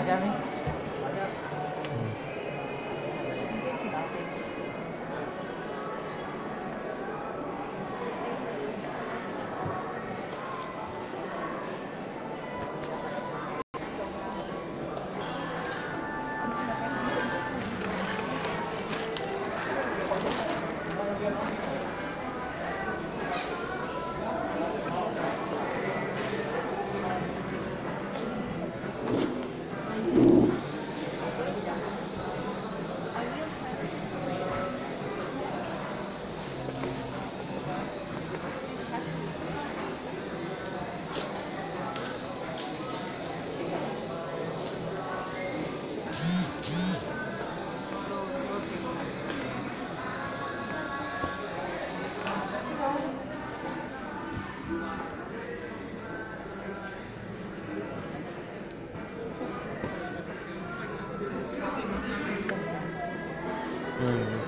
आ जाना 嗯，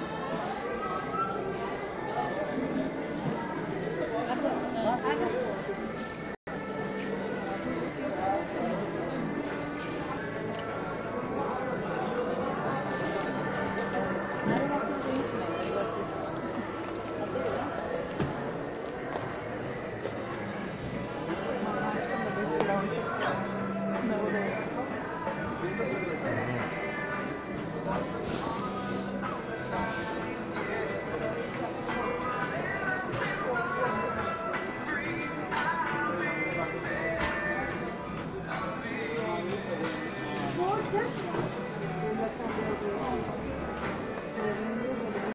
just